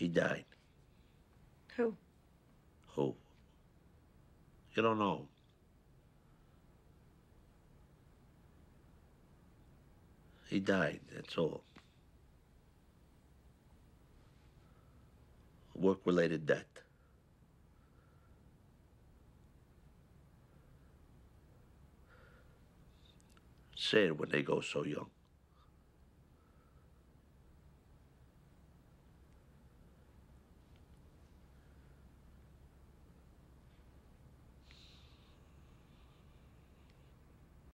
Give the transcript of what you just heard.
He died. Who? Who? You don't know. He died, that's all. Work related death. Sad when they go so young.